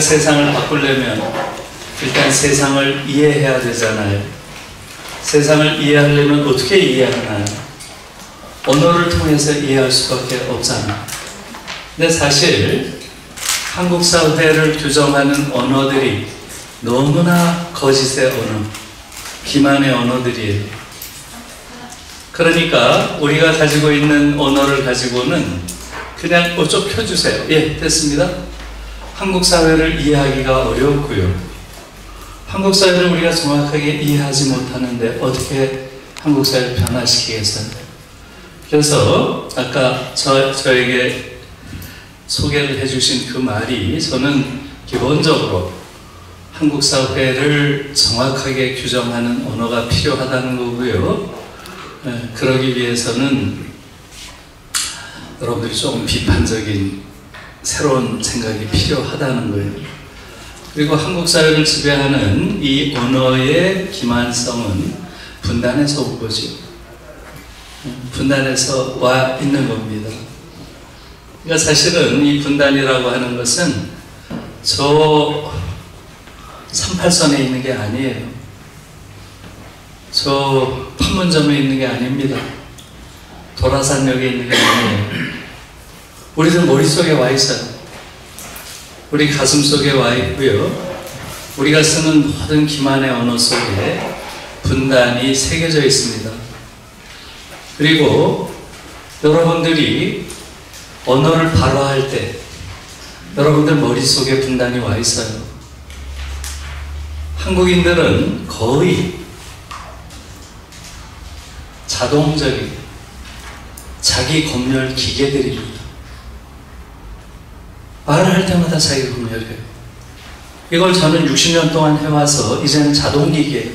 세상을 바꾸려면 일단 세상을 이해해야 되잖아요. 세상을 이해하려면 어떻게 이해하나요? 언어를 통해서 이해할 수밖에 없잖아요. 근데 사실 한국 사회를 규정하는 언어들이 너무나 거짓의 언어, 기만의 언어들이에요. 그러니까 우리가 가지고 있는 언어를 가지고는 그냥 어쪽 펴주세요. 예, 됐습니다. 한국 사회를 이해하기가 어렵고요. 한국 사회를 우리가 정확하게 이해하지 못하는데 어떻게 한국 사회를 변화시키겠어요? 그래서 아까 저, 저에게 소개를 해주신 그 말이 저는 기본적으로 한국 사회를 정확하게 규정하는 언어가 필요하다는 거고요. 네, 그러기 위해서는 여러분들이 조금 비판적인 새로운 생각이 필요하다는 거예요. 그리고 한국 사회를 지배하는 이 언어의 기만성은 분단에서 온 거죠. 분단에서 와 있는 겁니다. 그러니까 사실은 이 분단이라고 하는 것은 저 38선에 있는 게 아니에요. 저 판문점에 있는 게 아닙니다. 도라산역에 있는 게 아니에요. 우리들 머릿속에 와 있어요. 우리 가슴 속에 와 있고요. 우리가 쓰는 모든 기만의 언어 속에 분단이 새겨져 있습니다. 그리고 여러분들이 언어를 발화할 때 여러분들 머릿속에 분단이 와 있어요. 한국인들은 거의 자동적인 자기 검열 기계들입니다. 말을 할 때마다 자기 검열해요. 이걸 저는 60년 동안 해와서 이제는 자동기계예요.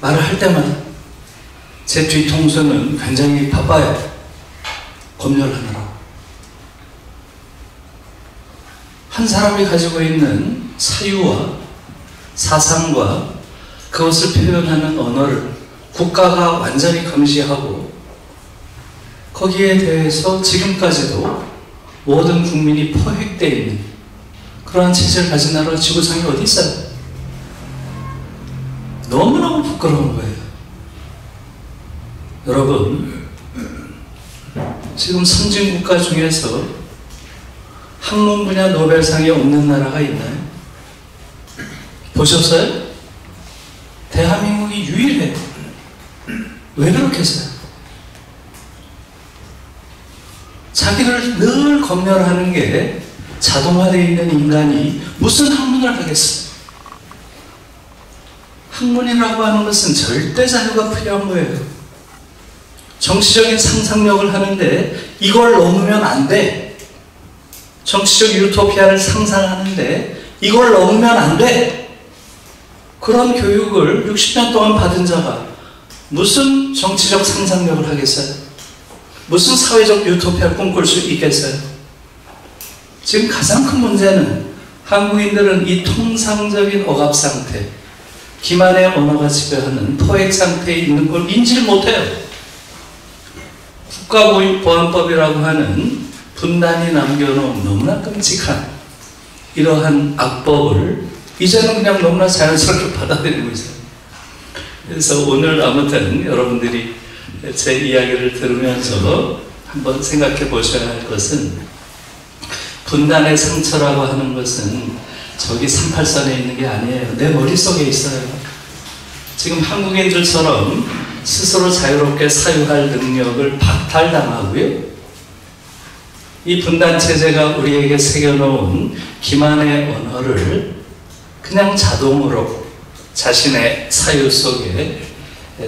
말을 할 때마다 제 뒤통수는 굉장히 바빠요. 검열하느라. 한 사람이 가지고 있는 사유와 사상과 그것을 표현하는 언어를 국가가 완전히 금지하고 거기에 대해서 지금까지도 모든 국민이 포획되어 있는 그러한 체제를 가진 나라가 지구상에 어디 있어요? 너무너무 부끄러운 거예요. 여러분, 지금 선진국가 중에서 학문 분야 노벨상이 없는 나라가 있나요? 보셨어요? 대한민국이 유일해요. 왜 그렇겠어요? 자기를 늘 검열하는 게 자동화되어 있는 인간이 무슨 학문을 하겠어요? 학문이라고 하는 것은 절대 자유가 필요한 거예요. 정치적인 상상력을 하는데 이걸 넘으면 안 돼. 정치적 유토피아를 상상하는데 이걸 넘으면 안 돼. 그런 교육을 60년 동안 받은 자가 무슨 정치적 상상력을 하겠어요? 무슨 사회적 유토피아를 꿈꿀 수 있겠어요? 지금 가장 큰 문제는 한국인들은 이 통상적인 억압 상태, 기만의 언어가 지배하는 포획 상태에 있는 걸 인지를 못해요. 국가보안법이라고 하는 분단이 남겨놓은 너무나 끔찍한 이러한 악법을 이제는 그냥 너무나 자연스럽게 받아들이고 있어요. 그래서 오늘 아무튼 여러분들이 제 이야기를 들으면서 한번 생각해 보셔야 할 것은 분단의 상처라고 하는 것은 저기 38선에 있는 게 아니에요. 내 머릿속에 있어요. 지금 한국인들처럼 스스로 자유롭게 사유할 능력을 박탈당하고요. 이 분단 체제가 우리에게 새겨놓은 기만의 언어를 그냥 자동으로 자신의 사유 속에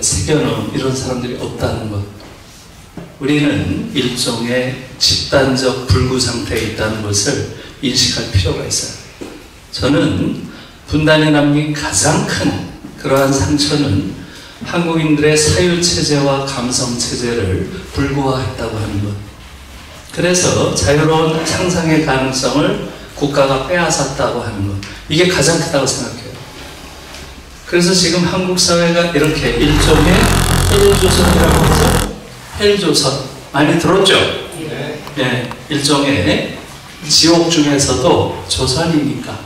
새겨놓은 이런 사람들이 없다는 것. 우리는 일종의 집단적 불구 상태에 있다는 것을 인식할 필요가 있어요. 저는 분단에 남긴 가장 큰 그러한 상처는 한국인들의 사유체제와 감성체제를 불구화했다고 하는 것. 그래서 자유로운 상상의 가능성을 국가가 빼앗았다고 하는 것. 이게 가장 크다고 생각해요. 그래서 지금 한국 사회가 이렇게 일종의 헬조선이라고 하죠? 헬조선. 많이 들었죠? 네. 네. 일종의 지옥 중에서도 조선이니까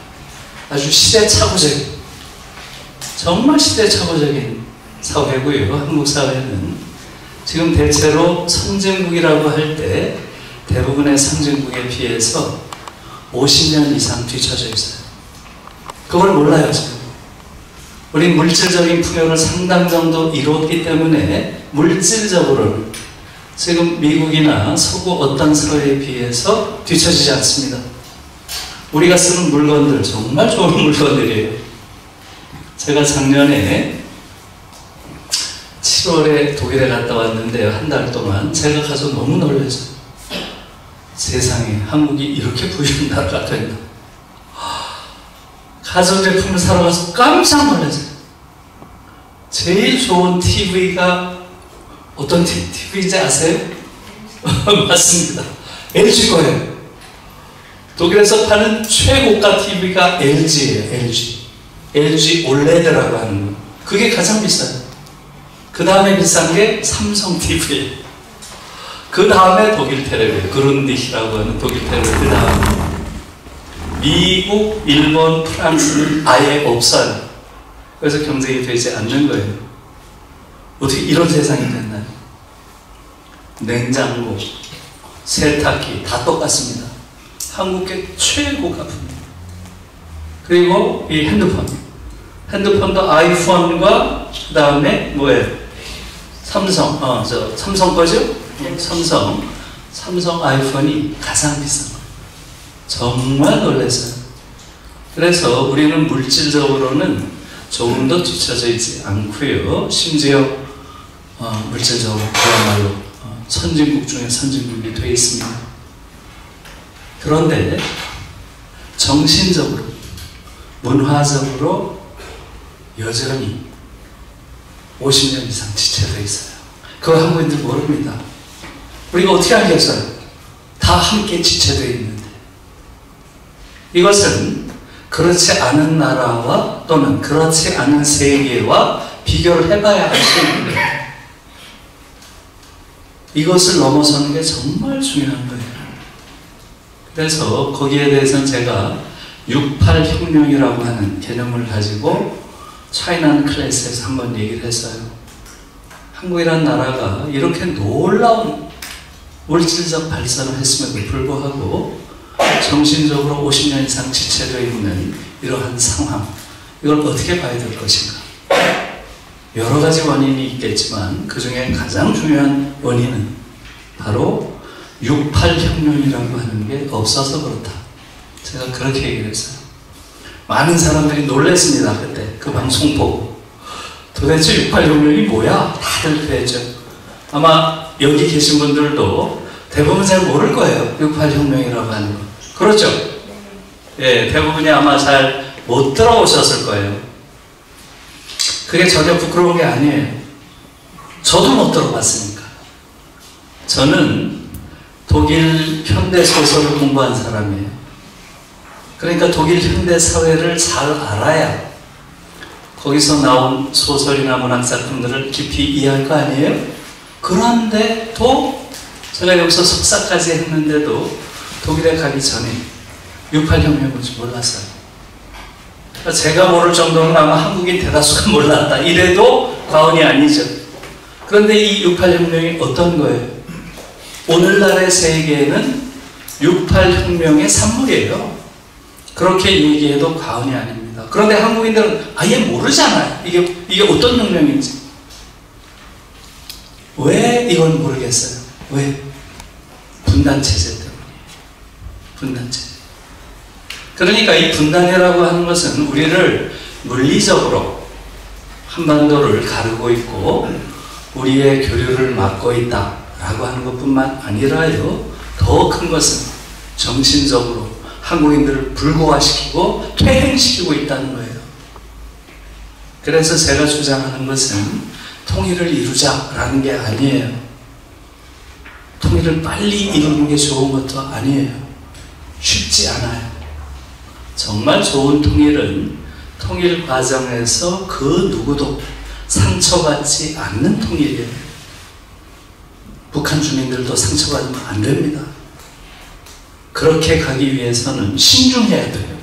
아주 시대착오적인 정말 시대착오적인 사회고요. 한국 사회는 지금 대체로 선진국이라고 할 때 대부분의 선진국에 비해서 50년 이상 뒤처져 있어요. 그걸 몰라요, 지금. 우리 물질적인 풍요를 상당 정도 이루었기 때문에 물질적으로는 지금 미국이나 서구 어떤 사회에 비해서 뒤처지지 않습니다. 우리가 쓰는 물건들 정말 좋은 물건들이에요. 제가 작년에 7월에 독일에 갔다 왔는데요. 한 달 동안 제가 가서 너무 놀랐어요. 세상에 한국이 이렇게 부유한 나라가 됐나. 가전제품을 사러 가서 깜짝 놀랐어요. 제일 좋은 TV가 어떤 TV인지 아세요? 맞습니다. LG 거예요. 독일에서 파는 최고가 TV가 LG예요. LG. LG OLED라고 하는 거. 그게 가장 비싸요. 그 다음에 비싼 게 삼성 TV예요. 그 다음에 독일 텔레비, 그룬디히라고 하는 독일 텔레비 그 다음에 미국, 일본, 프랑스는 아예 없어요. 그래서 경쟁이 되지 않는 거예요. 어떻게 이런 세상이 됐나요? 냉장고, 세탁기 다 똑같습니다. 한국의 최고 가 품입니다. 그리고 이 핸드폰. 핸드폰도 아이폰과 그 다음에 뭐예요? 삼성, 어, 저 삼성 거죠? 삼성. 삼성 아이폰이 가장 비싼 거예요. 정말 놀랐어요. 그래서 우리는 물질적으로는 조금 더 뒤처져 있지 않고요. 심지어 어, 물질적으로 그야말로 어, 선진국 중에 선진국이 되어 있습니다. 그런데 정신적으로, 문화적으로 여전히 50년 이상 지체되어 있어요. 그거 한국인들 모릅니다. 우리가 어떻게 알겠어요? 다 함께 지체되어 있는데. 이것은 그렇지 않은 나라와 또는 그렇지 않은 세계와 비교를 해봐야 알수 있는 거예요. 이것을 넘어서는 게 정말 중요한 거예요. 그래서 거기에 대해서는 제가 68혁명이라고 하는 개념을 가지고 차이나는 클래스에서 한 번 얘기를 했어요. 한국이란 나라가 이렇게 놀라운 물질적 발전을 했음에도 불구하고 정신적으로 50년 이상 지체되어 있는 이러한 상황, 이걸 어떻게 봐야 될 것인가? 여러 가지 원인이 있겠지만 그 중에 가장 중요한 원인은 바로 68혁명이라고 하는 게 없어서 그렇다. 제가 그렇게 얘기를 했어요. 많은 사람들이 놀랐습니다. 그때 그 방송 보고. 도대체 68혁명이 뭐야? 다들 그랬죠. 아마 여기 계신 분들도 대부분 잘 모를 거예요. 68혁명이라고 하는 거. 그렇죠? 예, 대부분이 아마 잘 못 들어오셨을 거예요. 그게 전혀 부끄러운 게 아니에요. 저도 못 들어봤으니까. 저는 독일 현대 소설을 공부한 사람이에요. 그러니까 독일 현대 사회를 잘 알아야 거기서 나온 소설이나 문학 작품들을 깊이 이해할 거 아니에요? 그런데 또 제가 여기서 석사까지 했는데도 독일에 가기 전에 68혁명을 몰랐어요. 그러니까 제가 모를 정도는 아마 한국인 대다수가 몰랐다. 이래도 과언이 아니죠. 그런데 이 68혁명이 어떤 거예요? 오늘날의 세계는 68혁명의 산물이에요. 그렇게 얘기해도 과언이 아닙니다. 그런데 한국인들은 아예 모르잖아요. 이게, 이게 어떤 혁명인지. 왜 이건 모르겠어요? 왜? 분단체제. 분단체제. 그러니까 이 분단이라고 하는 것은 우리를 물리적으로 한반도를 가르고 있고 우리의 교류를 막고 있다라고 하는 것뿐만 아니라요. 더 큰 것은 정신적으로 한국인들을 불고화시키고 퇴행시키고 있다는 거예요. 그래서 제가 주장하는 것은 통일을 이루자라는 게 아니에요. 통일을 빨리 이루는 게 좋은 것도 아니에요. 쉽지 않아요. 정말 좋은 통일은 통일 과정에서 그 누구도 상처받지 않는 통일이에요. 북한 주민들도 상처받으면 안 됩니다. 그렇게 가기 위해서는 신중해야 돼요.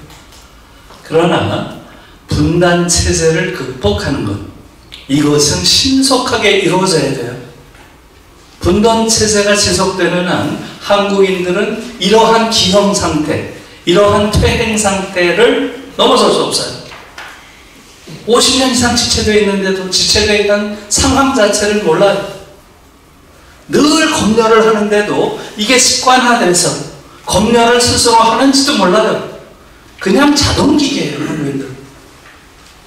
그러나 분단 체제를 극복하는 것 이것은 신속하게 이루어져야 돼요. 분단 체제가 지속되는 한 한국인들은 이러한 기형 상태, 이러한 퇴행 상태를 넘어설 수 없어요. 50년 이상 지체되어 있는데도 지체되어 있는 상황 자체를 몰라요. 늘 검열을 하는데도 이게 습관화돼서 검열을 스스로 하는지도 몰라요. 그냥 자동기계예요, 한국인들.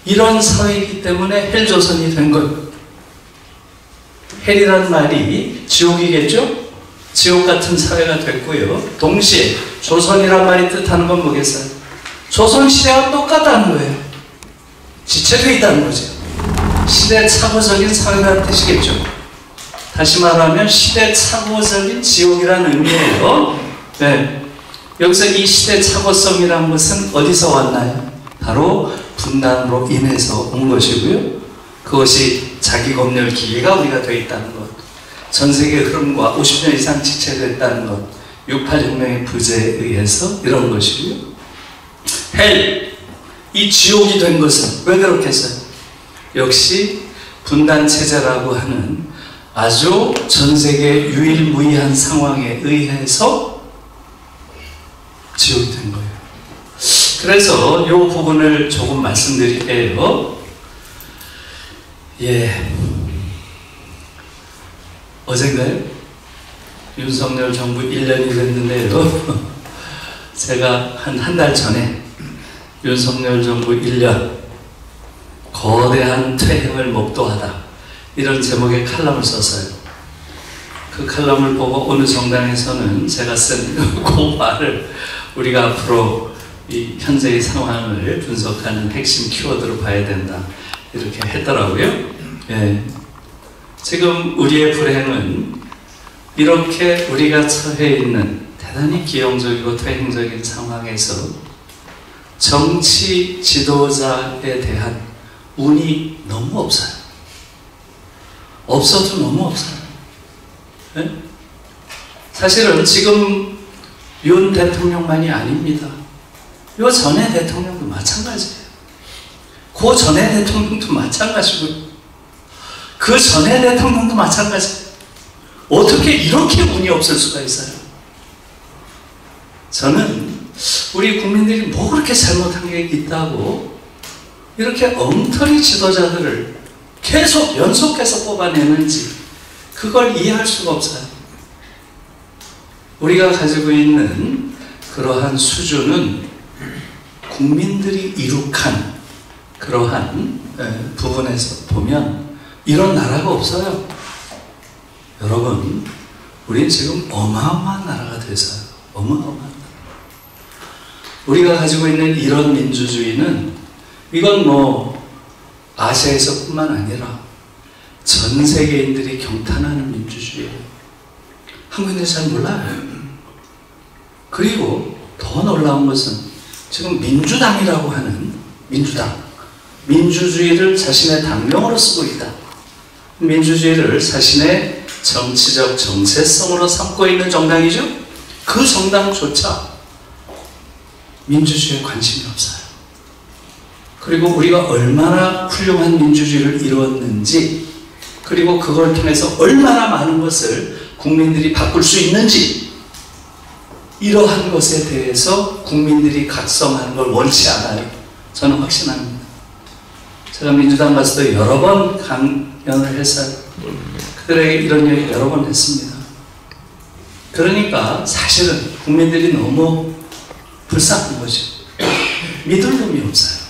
이런 사회이기 때문에 헬조선이 된 거예요. 헬이라는 말이 지옥이겠죠? 지옥 같은 사회가 됐고요. 동시에 조선이란 말이 뜻하는 건 뭐겠어요? 조선시대와 똑같다는 거예요. 지체되어 있다는 거죠. 시대착오적인 사회라는 뜻이겠죠. 다시 말하면 시대착오적인 지옥이라는 의미예요. 네. 여기서 이 시대착오성이라는 것은 어디서 왔나요? 바로 분단으로 인해서 온 것이고요. 그것이 자기 검열 기계가 우리가 되어 있다는 것. 전 세계 흐름과 50년 이상 지체됐다는 것. 68혁명의 부재에 의해서 이런 것이고요. 헬, 이 지옥이 된 것은 왜 그렇겠어요? 역시 분단체제라고 하는 아주 전 세계 유일무이한 상황에 의해서 지옥이 된 거예요. 그래서 이 부분을 조금 말씀드릴게요. 예. 어젠가요? 윤석열 정부 1년이 됐는데요. 제가 한 한 달 전에 윤석열 정부 1년 거대한 퇴행을 목도하다 이런 제목의 칼럼을 썼어요. 그 칼럼을 보고 어느 정당에서는 제가 쓴 그 말을 우리가 앞으로 이 현재의 상황을 분석하는 핵심 키워드로 봐야 된다 이렇게 했더라고요. 예. 지금 우리의 불행은 이렇게 우리가 처해 있는 대단히 기형적이고 퇴행적인 상황에서 정치 지도자에 대한 운이 너무 없어요. 없어도 너무 없어요. 네? 사실은 지금 윤 대통령만이 아닙니다. 요 전에 대통령도 마찬가지예요. 그 전에 대통령도 마찬가지고요. 그 전에 대통령도 마찬가지. 어떻게 이렇게 운이 없을 수가 있어요? 저는 우리 국민들이 뭐 그렇게 잘못한 게 있다고 이렇게 엉터리 지도자들을 계속 연속해서 뽑아내는지 그걸 이해할 수가 없어요. 우리가 가지고 있는 그러한 수준은 국민들이 이룩한 그러한 부분에서 보면 이런 나라가 없어요. 여러분, 우리 지금 어마어마한 나라가 됐어요. 어마어마한 나라. 우리가 가지고 있는 이런 민주주의는 이건 뭐 아시아에서뿐만 아니라 전 세계인들이 경탄하는 민주주의예요. 한국인들이 잘 몰라요. 그리고 더 놀라운 것은 지금 민주당이라고 하는 민주당 민주주의를 자신의 당명으로 쓰고 있다. 민주주의를 자신의 정치적 정체성으로 삼고 있는 정당이죠. 그 정당조차 민주주의에 관심이 없어요. 그리고 우리가 얼마나 훌륭한 민주주의를 이루었는지, 그리고 그걸 통해서 얼마나 많은 것을 국민들이 바꿀 수 있는지, 이러한 것에 대해서 국민들이 각성하는 걸 원치 않아요. 저는 확신합니다. 제가 민주당 때 여러 번 강 연을 했어요. 그들에게 이런 얘기 여러 번 했습니다. 그러니까 사실은 국민들이 너무 불쌍한 거죠. 믿을 놈이 없어요.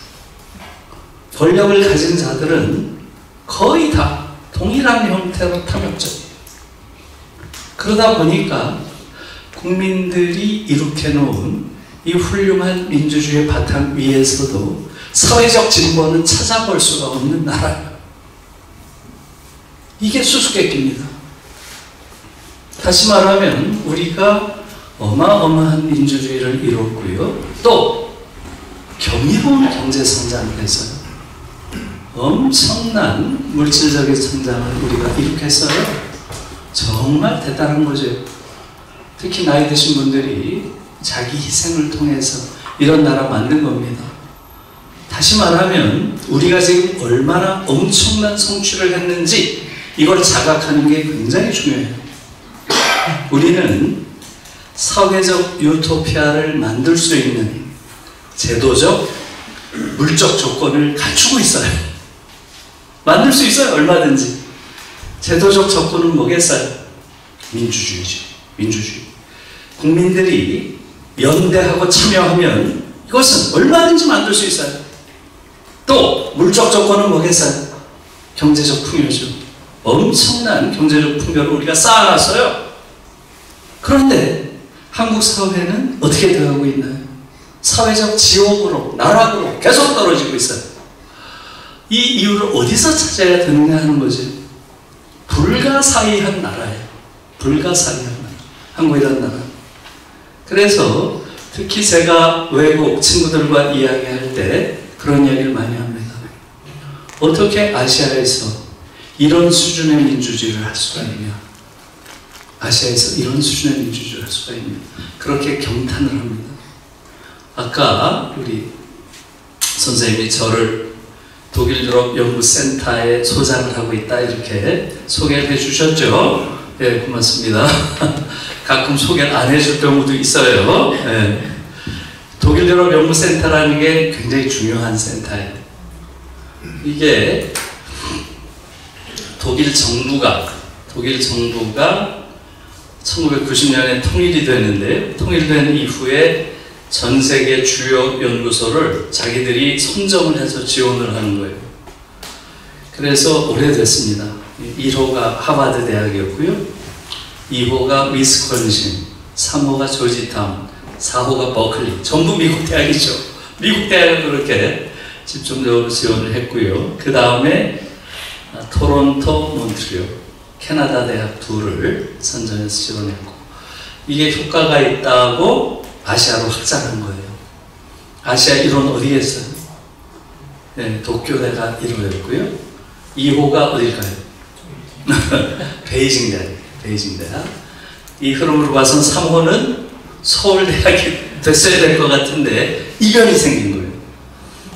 권력을 가진 자들은 거의 다 동일한 형태로 탐욕적이에요. 그러다 보니까 국민들이 이룩해 놓은 이 훌륭한 민주주의 바탕 위에서도 사회적 진보는 찾아볼 수가 없는 나라예요. 이게 수수께끼입니다. 다시 말하면 우리가 어마어마한 민주주의를 이뤘고요. 또 경이로운 경제 했어요. 엄청난 물질적인 성장을 우리가 일으켰어요. 정말 대단한 거죠. 특히 나이 드신 분들이 자기 희생을 통해서 이런 나라 만든 겁니다. 다시 말하면 우리가 지금 얼마나 엄청난 성취를 했는지 이걸 자각하는 게 굉장히 중요해요. 우리는 사회적 유토피아를 만들 수 있는 제도적, 물적 조건을 갖추고 있어요. 만들 수 있어요, 얼마든지. 제도적 조건은 뭐겠어요? 민주주의죠. 민주주의. 국민들이 연대하고 참여하면 이것은 얼마든지 만들 수 있어요. 또 물적 조건은 뭐겠어요? 경제적 풍요죠. 엄청난 경제적 풍요를 우리가 쌓아놨어요. 그런데 한국 사회는 어떻게 되어가고 있나요? 사회적 지옥으로, 나락으로 계속 떨어지고 있어요. 이 이유를 어디서 찾아야 되느냐 하는 거지. 불가사의한 나라예요. 불가사의한 나라. 한국이라는 나라. 그래서 특히 제가 외국 친구들과 이야기할 때 그런 이야기를 많이 합니다. 어떻게 아시아에서 이런 수준의 민주주의를 할 수가 있냐? 아시아에서 이런 수준의 민주주의를 할 수가 있냐? 그렇게 경탄을 합니다. 아까 우리 선생님이 저를 독일 유럽 연구센터에 소장을 하고 있다 이렇게 소개를 해주셨죠. 예, 고맙습니다. 가끔 소개를 안 해줄 경우도 있어요. 예. 독일 유럽 연구센터라는 게 굉장히 중요한 센터예요. 이게 독일 정부가 독일 정부가 1990년에 통일이 되는데 통일된 이후에 전 세계 주요 연구소를 자기들이 선정을 해서 지원을 하는 거예요. 그래서 오래됐습니다. 1호가 하버드 대학이었고요. 2호가 위스콘신, 3호가 조지타운, 4호가 버클리. 전부 미국 대학이죠. 미국 대학은 그렇게 집중적으로 지원을 했고요. 그 다음에 토론토, 몬트리올, 캐나다 대학 둘을 선정해서 지원했고 이게 효과가 있다고 아시아로 확장한 거예요. 아시아 1호는 어디에 있어요? 네, 도쿄대가 1호였고요. 2호가 어딜까요? 베이징 대학. 베이징 대학. 이 흐름으로 봐선 3호는 서울대학이 됐어야 될 것 같은데 이변이 생긴 거예요.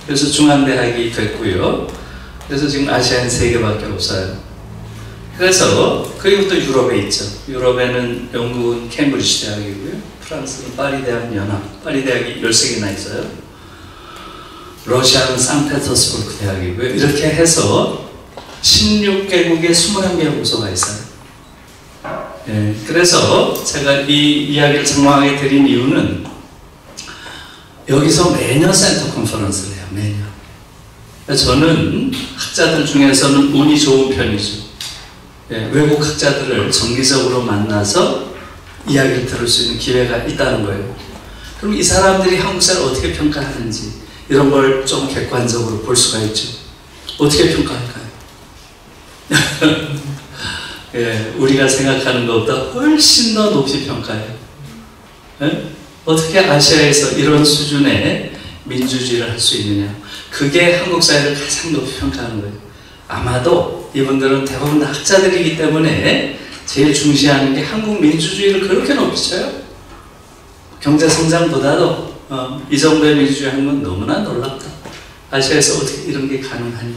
그래서 중앙대학이 됐고요. 그래서 지금 아시아는 세 개밖에 없어요. 그래서 그리고 또 유럽에 있죠. 유럽에는 영국은 캠브리지 대학이고요. 프랑스는 파리 대학 연합, 파리 대학이 13개나 있어요. 러시아는 상페터스부르크 대학이고요. 이렇게 해서 16개국에 21개 연구소가 있어요. 예, 그래서 제가 이 이야기를 장황하게 드린 이유는 여기서 매년 센터 컨퍼런스를 해요. 매년. 저는 학자들 중에서는 운이 좋은 편이죠. 예, 외국 학자들을 정기적으로 만나서 이야기를 들을 수 있는 기회가 있다는 거예요. 그럼 이 사람들이 한국 사를 어떻게 평가하는지 이런 걸 좀 객관적으로 볼 수가 있죠. 어떻게 평가할까요? 예, 우리가 생각하는 것보다 훨씬 더 높이 평가해요. 예? 어떻게 아시아에서 이런 수준의 민주주의를 할 수 있느냐. 그게 한국 사회를 가장 높이 평가하는 거예요. 아마도 이분들은 대부분 학자들이기 때문에 제일 중시하는 게 한국 민주주의를 그렇게 높이 쳐요. 경제 성장보다도 어, 이 정도의 민주주의 하는 건 너무나 놀랍다. 아시아에서 어떻게 이런 게 가능하니?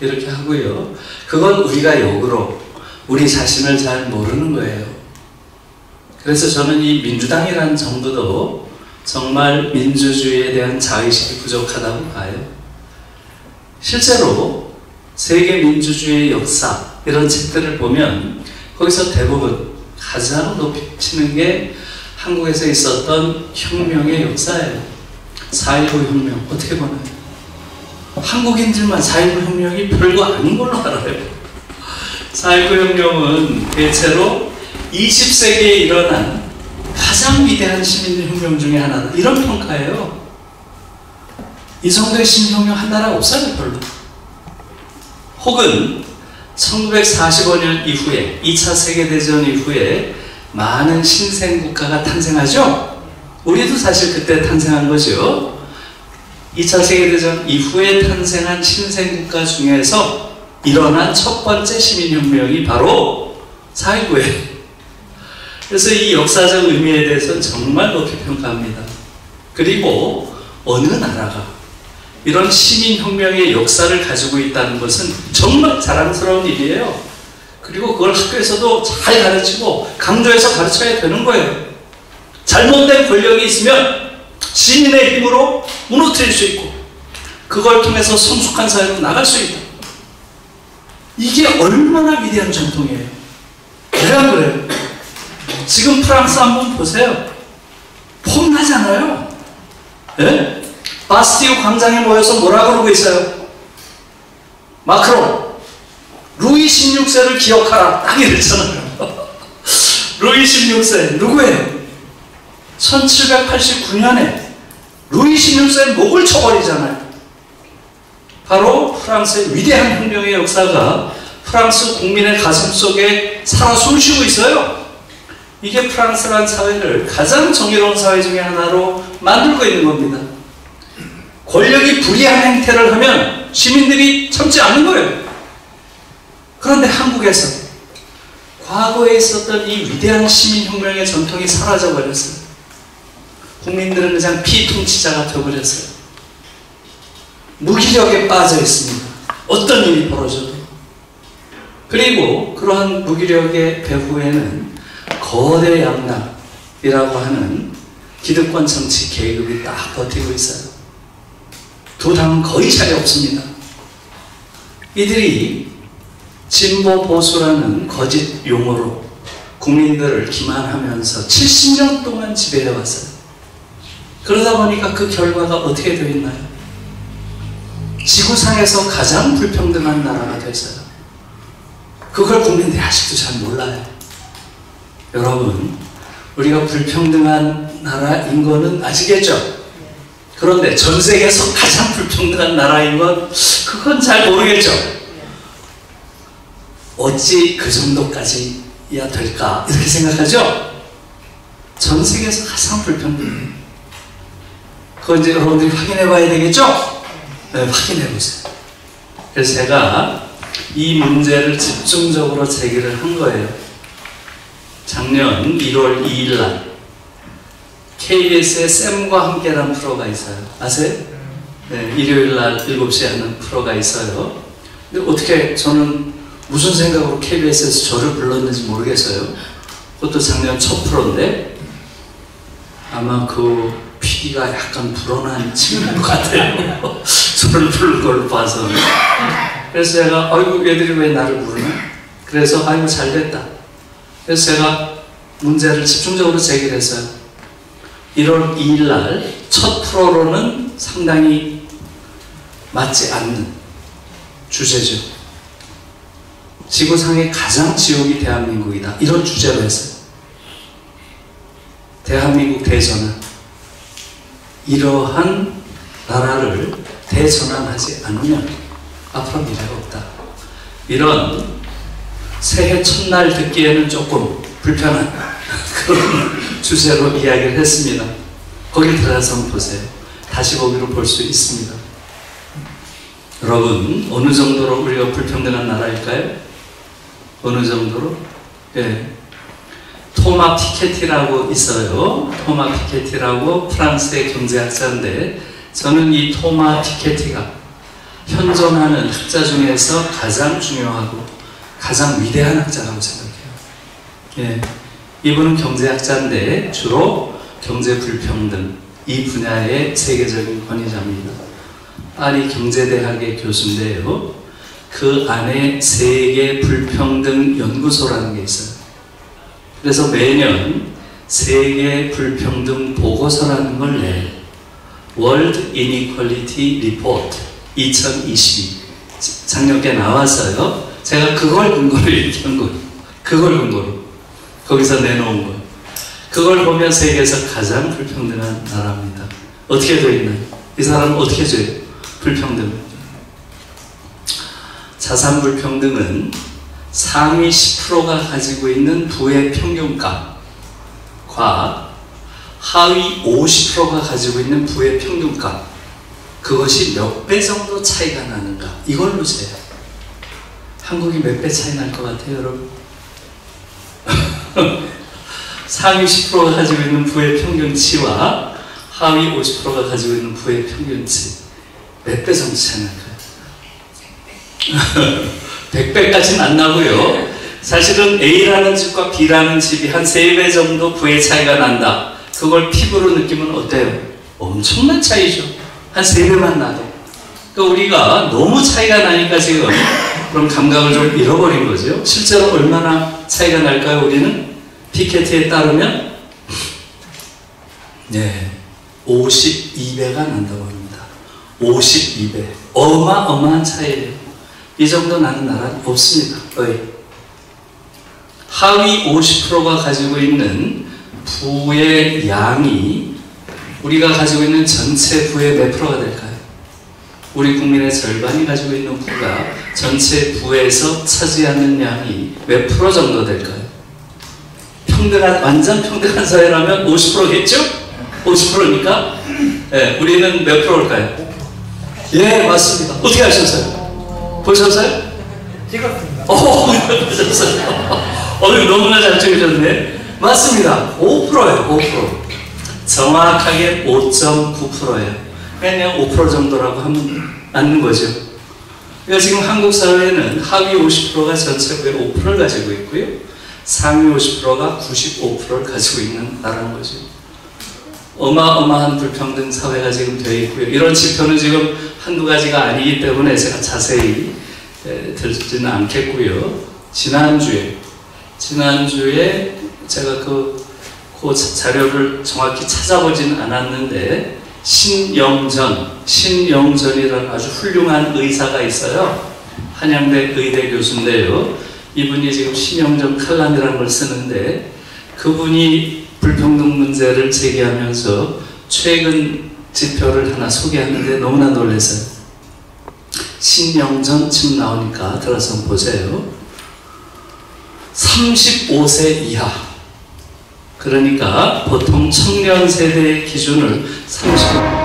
이렇게 하고요. 그건 우리가 역으로 우리 자신을 잘 모르는 거예요. 그래서 저는 이 민주당이라는 정부도 정말 민주주의에 대한 자의식이 부족하다고 봐요. 실제로 세계 민주주의 역사 이런 책들을 보면 거기서 대부분 가장 높이 치는 게 한국에서 있었던 혁명의 역사예요. 4.19 혁명 어떻게 보나요? 한국인들만 4.19 혁명이 별거 아닌 걸로 알아요. 4.19 혁명은 대체로 20세기에 일어난 가장 위대한 시민혁명 중에 하나다. 이런 평가예요. 이 정도의 시민혁명 한 나라 없어요, 별로. 혹은 1945년 이후에 2차 세계대전 이후에 많은 신생 국가가 탄생하죠. 우리도 사실 그때 탄생한 거죠. 2차 세계대전 이후에 탄생한 신생 국가 중에서 일어난 첫 번째 시민혁명이 바로 4.19예요. 그래서 이 역사적 의미에 대해서 정말 높이 평가합니다. 그리고 어느 나라가 이런 시민혁명의 역사를 가지고 있다는 것은 정말 자랑스러운 일이에요. 그리고 그걸 학교에서도 잘 가르치고 강조해서 가르쳐야 되는 거예요. 잘못된 권력이 있으면 시민의 힘으로 무너뜨릴 수 있고 그걸 통해서 성숙한 사회로 나갈 수 있다. 이게 얼마나 위대한 전통이에요. 왜 안 그래요? 지금 프랑스 한번 보세요. 폼나잖아요. 예? 바스티유 광장에 모여서 뭐라 그러고 있어요? 마크롱, 루이 16세를 기억하라. 딱 이랬잖아요. 루이 16세, 누구예요? 1789년에 루이 16세 목을 쳐버리잖아요. 바로 프랑스의 위대한 혁명의 역사가 프랑스 국민의 가슴 속에 살아 숨쉬고 있어요. 이게 프랑스란 사회를 가장 정의로운 사회 중의 하나로 만들고 있는 겁니다. 권력이 불이한 행태를 하면 시민들이 참지 않는 거예요. 그런데 한국에서 과거에 있었던 이 위대한 시민혁명의 전통이 사라져버렸어요. 국민들은 그냥 피통치자가 되어버렸어요. 무기력에 빠져 있습니다. 어떤 일이 벌어져도. 그리고 그러한 무기력의 배후에는 거대 양락이라고 하는 기득권 정치 계급이 딱 버티고 있어요. 두 당은 거의 차이 없습니다. 이들이 진보 보수라는 거짓 용어로 국민들을 기만하면서 70년 동안 지배해 왔어요. 그러다 보니까 그 결과가 어떻게 되어 있나요? 지구상에서 가장 불평등한 나라가 됐어요. 그걸 국민들이 아직도 잘 몰라요. 여러분, 우리가 불평등한 나라인 거는 아시겠죠? 그런데 전 세계에서 가장 불평등한 나라인 건 그건 잘 모르겠죠? 어찌 그 정도까지야 될까? 이렇게 생각하죠? 전 세계에서 가장 불평등해요. 그건 이제 여러분들이 확인해 봐야 되겠죠? 네, 확인해 보세요. 그래서 제가 이 문제를 집중적으로 제기를 한 거예요. 작년 1월 2일 날 KBS의 쌤과 함께라는 프로가 있어요. 아세요? 네, 일요일 날 7시에 하는 프로가 있어요. 근데 어떻게 저는 무슨 생각으로 KBS에서 저를 불렀는지 모르겠어요. 그것도 작년 첫 프로인데 아마 그 PD가 약간 불어난 친구인 것 같아요. 저를 부른 걸 봐서. 그래서 제가, 아이고, 얘들이 왜 나를 부르나? 그래서, 아이고, 잘 됐다. 그래서 제가 문제를 집중적으로 제기를 했어요. 1월 2일 날 첫 프로로는 상당히 맞지 않는 주제죠. 지구상의 가장 지옥이 대한민국이다. 이런 주제로 했어요. 대한민국 대전은 이러한 나라를 대전환하지 않으면 앞으로 미래가 없다. 이런 새해 첫날 듣기에는 조금 불편한 그런 주제로 이야기를 했습니다. 거기 들어가서 한번 보세요. 다시 보기로 볼 수 있습니다. 여러분, 어느 정도로 우리가 불평등한 나라일까요? 어느 정도로? 예. 토마 피케티라고 있어요. 토마 피케티라고 프랑스의 경제학자인데 저는 이 토마 피케티가 현존하는 학자 중에서 가장 중요하고 가장 위대한 학자라고 생각해요. 예. 이분은 경제학자인데 주로 경제 불평등 이 분야의 세계적인 권위자입니다. 파리 경제대학의 교수인데요. 그 안에 세계 불평등 연구소라는 게 있어요. 그래서 매년 세계 불평등 보고서라는 걸 내. World Inequality Report 2022 작년에 나왔어요. 제가 그걸 근거로 얘기한 거예요. 그걸 근거로. 거기서 내놓은 거예요. 그걸 보면 세계에서 가장 불평등한 나라입니다. 어떻게 되어 있나요? 이 사람은 어떻게 돼요? 불평등. 자산 불평등은 상위 10%가 가지고 있는 부의 평균값과 하위 50%가 가지고 있는 부의 평균값 그것이 몇 배 정도 차이가 나는가 이걸로 재요. 한국이 몇 배 차이 날 것 같아요, 여러분? 상위 10%가 가지고 있는 부의 평균치와 하위 50%가 가지고 있는 부의 평균치 몇 배 정도 차이 날까요? 100배까지는 안 나고요. 사실은 A라는 집과 B라는 집이 한 3배 정도 부의 차이가 난다. 그걸 피부로 느끼면 어때요? 엄청난 차이죠. 한 3배만 나도. 그러니까 우리가 너무 차이가 나니까 지금 그런 감각을 좀 잃어버린 거죠. 실제로 얼마나 차이가 날까요? 우리는 피케트에 따르면 네, 52배가 난다고 합니다. 52배. 어마어마한 차이예요. 이 정도 나는 나라는 없습니다. 거의. 하위 50%가 가지고 있는 부의 양이 우리가 가지고 있는 전체 부의 몇 프로가 될까요? 우리 국민의 절반이 가지고 있는 부가 전체 부에서 차지하는 양이 몇 프로 정도 될까요? 평등한, 완전 평등한 사회라면 50%겠죠? 50%니까? 네, 우리는 몇 프로일까요? 예, 맞습니다. 어떻게 아셨어요? 보셨어요? 찍었습니다. 어, 보셨어요? 어, 너무나 잘 찍으셨네. 맞습니다. 5%예요, 5%. 정확하게 5.9%예요. 그냥 5% 정도라고 하면 맞는 거죠. 그러니까 지금 한국 사회는 하위 50%가 전체부의 5%를 가지고 있고요. 상위 50%가 95%를 가지고 있는 나라는 거죠. 어마어마한 불평등 사회가 지금 되어 있고요. 이런 지표는 지금 한두 가지가 아니기 때문에 제가 자세히 에, 들지는 않겠고요. 지난주에, 지난주에 제가 그, 그 자료를 정확히 찾아보진 않았는데, 신영전, 신영전이라는 아주 훌륭한 의사가 있어요. 한양대 의대 교수인데요. 이분이 지금 신영전 칼럼이라는 걸 쓰는데, 그분이 불평등 문제를 제기하면서 최근 지표를 하나 소개하는데 너무나 놀랐어요. 신영전 지금 나오니까 들어서 보세요. 35세 이하. 그러니까 보통 청년 세대의 기준을 30.